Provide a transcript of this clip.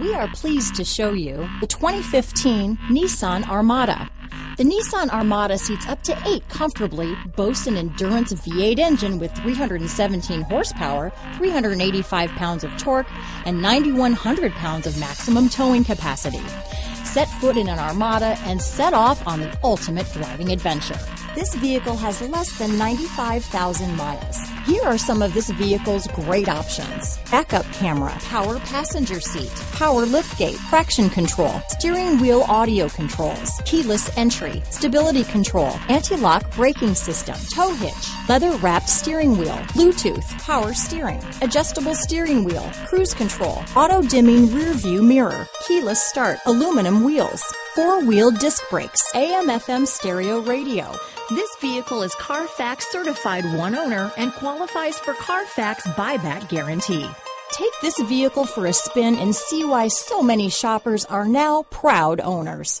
We are pleased to show you the 2015 Nissan Armada. The Nissan Armada seats up to eight comfortably, boasts an endurance V8 engine with 317 horsepower, 385 pounds of torque, and 9,100 pounds of maximum towing capacity. Set foot in an Armada and set off on the ultimate driving adventure. This vehicle has less than 95,000 miles. Here are some of this vehicle's great options. Backup camera, power passenger seat, power liftgate, traction control, steering wheel audio controls, keyless entry, stability control, anti-lock braking system, tow hitch, leather wrapped steering wheel, Bluetooth, power steering, adjustable steering wheel, cruise control, auto dimming rear view mirror, keyless start, aluminum wheels, four wheel disc brakes, AM FM stereo radio. This vehicle is Carfax certified one owner and qualifies for Carfax buyback guarantee. Take this vehicle for a spin and see why so many shoppers are now proud owners.